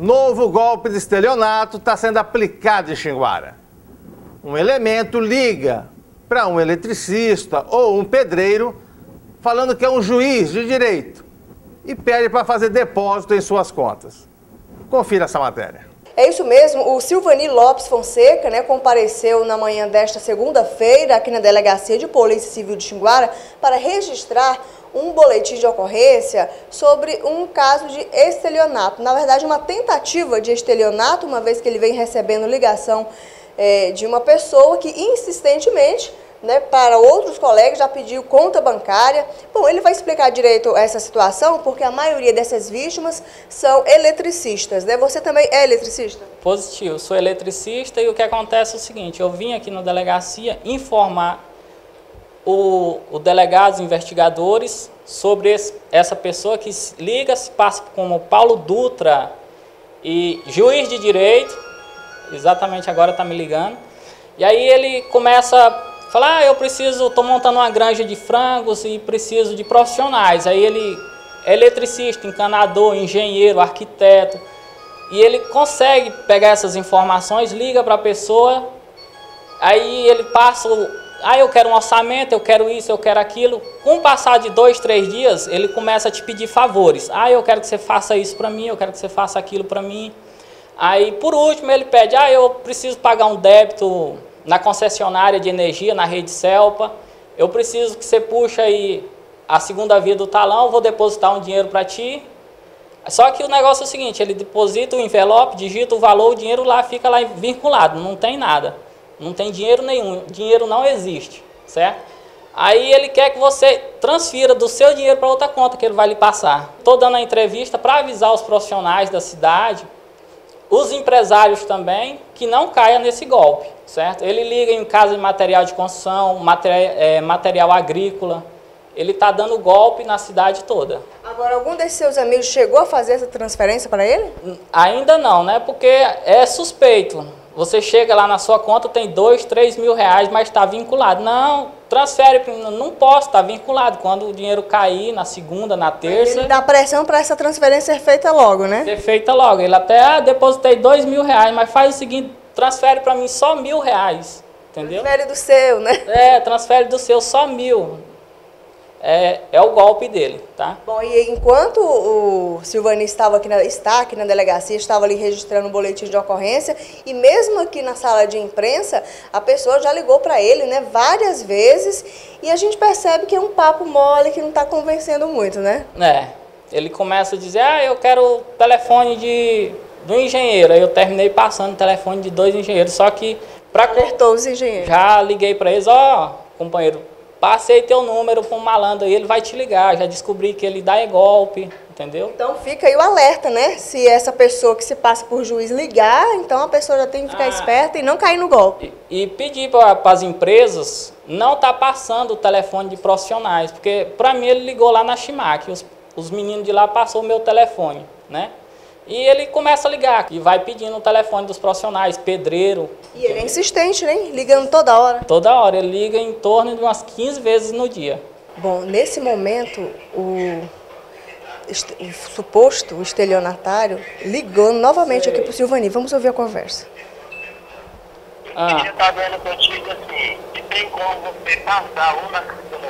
Novo golpe de estelionato está sendo aplicado em Xinguara. Um elemento liga para um eletricista ou um pedreiro falando que é um juiz de direito e pede para fazer depósito em suas contas. Confira essa matéria. É isso mesmo, o Silvani Lopes Fonseca né, compareceu na manhã desta segunda-feira aqui na Delegacia de Polícia Civil de Xinguara para registrar um boletim de ocorrência sobre um caso de estelionato. Na verdade, uma tentativa de estelionato, uma vez que ele vem recebendo ligação é, de uma pessoa que insistentemente né, para outros colegas, já pediu conta bancária. Bom, ele vai explicar direito essa situação, porque a maioria dessas vítimas são eletricistas. Né? Você também é eletricista? Positivo, sou eletricista e o que acontece é o seguinte, eu vim aqui na delegacia informar o, o delegado, os investigadores, sobre esse, essa pessoa que liga, se passa como Paulo Dutra e juiz de direito, exatamente agora está me ligando, e aí ele começa a falar, ah, eu preciso, estou montando uma granja de frangos e preciso de profissionais, aí ele é eletricista, encanador, engenheiro, arquiteto, e ele consegue pegar essas informações, liga para a pessoa, aí ele passa ah, eu quero um orçamento, eu quero isso, eu quero aquilo. Com o passar de dois, três dias, ele começa a te pedir favores. Ah, eu quero que você faça isso para mim, eu quero que você faça aquilo para mim. Aí, por último, ele pede, ah, eu preciso pagar um débito na concessionária de energia, na rede Celpa. Eu preciso que você puxe aí a segunda via do talão, vou depositar um dinheiro para ti. Só que o negócio é o seguinte, ele deposita o envelope, digita o valor, o dinheiro lá fica lá vinculado, não tem nada. Não tem dinheiro nenhum, dinheiro não existe, certo? Aí ele quer que você transfira do seu dinheiro para outra conta que ele vai lhe passar. Estou dando a entrevista para avisar os profissionais da cidade, os empresários também, que não caia nesse golpe, certo? Ele liga em casa de material de construção, material, é, material agrícola, ele está dando golpe na cidade toda. Agora, algum desses seus amigos chegou a fazer essa transferência para ele? Ainda não, né? Porque é suspeito. Você chega lá na sua conta, tem dois, três mil reais, mas está vinculado. Não, transfere, não posso, está vinculado. Quando o dinheiro cair na segunda, na terça. Ele dá pressão para essa transferência ser feita logo, né? Ser feita logo. Ele até, ah, depositei dois mil reais, mas faz o seguinte, transfere para mim só mil reais. Entendeu? Transfere do seu, né? É, transfere do seu só mil é, é o golpe dele, tá? Bom, e enquanto o Silvani estava aqui na, está aqui na delegacia, estava ali registrando o boletim de ocorrência, e mesmo aqui na sala de imprensa, a pessoa já ligou para ele, né, várias vezes, e a gente percebe que é um papo mole que não está convencendo muito, né? É, ele começa a dizer, ah, eu quero o telefone de, do engenheiro, aí eu terminei passando o telefone de dois engenheiros, só que... Pra, Alertou os engenheiros. Já liguei para eles, ó, oh, companheiro, Passei teu número para um malandro aí, ele vai te ligar. Já descobri que ele dá é golpe, entendeu? Então fica aí o alerta, né? Se essa pessoa que se passa por juiz ligar, então a pessoa já tem que ficar ah, esperta e não cair no golpe. E, e pedir para as empresas não tá passando o telefone de profissionais, porque para mim ele ligou lá na Chimac, os, os meninos de lá passou o meu telefone, né? E ele começa a ligar e vai pedindo o telefone dos profissionais, pedreiro. E ele é insistente, né? Ligando toda hora. Toda hora, ele liga em torno de umas 15 vezes no dia. Bom, nesse momento, o, o suposto estelionatário ligou novamente Sei. aqui para o Silvani. Vamos ouvir a conversa. Ah. Queria estar vendo contigo assim, se tem como você passar ou na cartão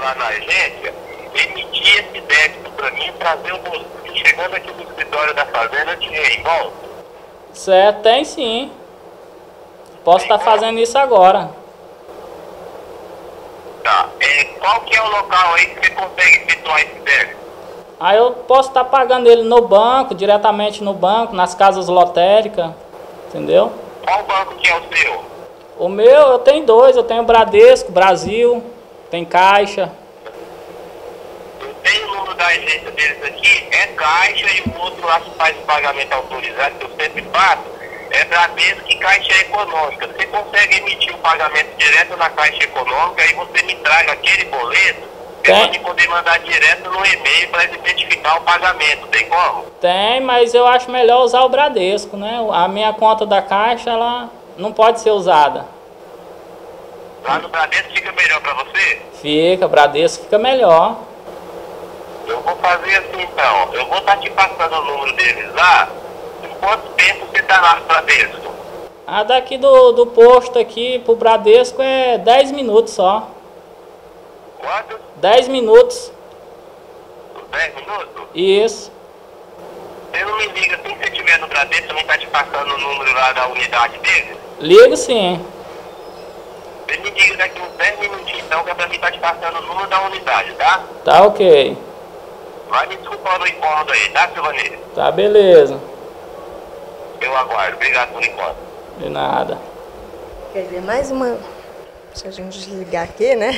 lá na agência, emitir esse débito para mim, trazer o bolso chegando aqui no escritório da fazenda, dinheiro em volta? Certo, tem sim. Posso estar tá fazendo isso agora. Tá. É, qual que é o local aí que você consegue efetuar esse débito? Aí eu posso estar tá pagando ele no banco, diretamente no banco, nas casas lotéricas, entendeu? Qual banco que é o seu? O meu, eu tenho dois, eu tenho Bradesco, Brasil, tem Caixa agência deles aqui é Caixa e o outro lá que faz o pagamento autorizado, que eu sempre faço, é Bradesco e Caixa Econômica. Você consegue emitir o pagamento direto na Caixa Econômica e você me traga aquele boleto eu vou te poder mandar direto no e-mail para identificar o pagamento, tem como? Tem, mas eu acho melhor usar o Bradesco, né? A minha conta da Caixa, ela não pode ser usada. Lá no Bradesco fica melhor para você? Fica, Bradesco fica melhor. Eu vou fazer assim então, eu vou estar tá te passando o número deles lá, quanto tempo você está lá no Bradesco? A daqui do, do posto aqui pro Bradesco é 10 minutos só. Quanto? 10 minutos. 10 minutos? Isso. Você não me liga assim que você estiver no Bradesco, não está te passando o número lá da unidade dele? Ligo sim. Você me liga daqui uns 10 minutinhos então, que é pra mim estar te passando o número da unidade, tá? Tá ok. Vai me desculpando o incômodo aí, tá, Silvanilha? Tá beleza. Eu aguardo. Obrigado por enquanto. De nada. Quer dizer, mais uma. Se a gente desligar aqui, né?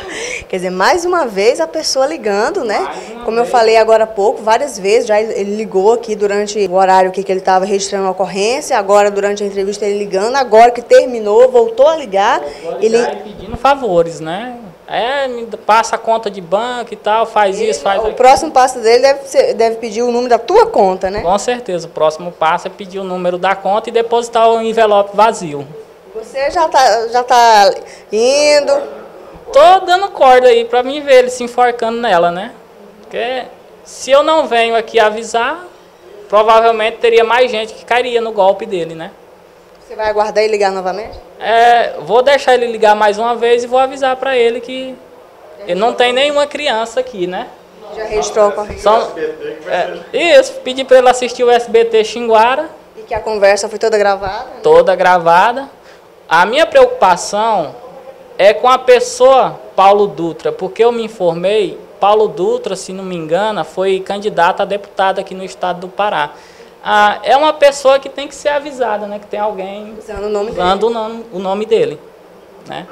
Quer dizer, mais uma vez a pessoa ligando, né? Como eu falei agora há pouco, várias vezes já ele ligou aqui durante o horário que ele estava registrando a ocorrência, agora durante a entrevista ele ligando, agora que terminou, voltou a ligar. Ele, Ele... pedindo favores, né? É, passa a conta de banco e tal, faz isso, faz o aquilo. próximo passo dele deve, ser- deve pedir o número da tua conta, né? Com certeza, o próximo passo é pedir o número da conta e depositar o envelope vazio. Você já tá, já tá indo. Tô dando corda aí pra mim ver ele se enforcando nela, né? Porque se eu não venho aqui avisar, provavelmente teria mais gente que cairia no golpe dele, né? Você vai aguardar e ligar novamente? É, vou deixar ele ligar mais uma vez e vou avisar pra ele que ele não tem nenhuma criança aqui, né? Já registrou a. São, é, isso, pedi pra ele assistir o SBT Xinguara, E que a conversa foi toda gravada. né? toda gravada. A minha preocupação é com a pessoa Paulo Dutra, porque eu me informei, Paulo Dutra, se não me engano, foi candidato a deputado aqui no estado do Pará. Ah, é uma pessoa que tem que ser avisada, né? Que tem alguém Usando o nome dele. usando o nome, o nome dele, né?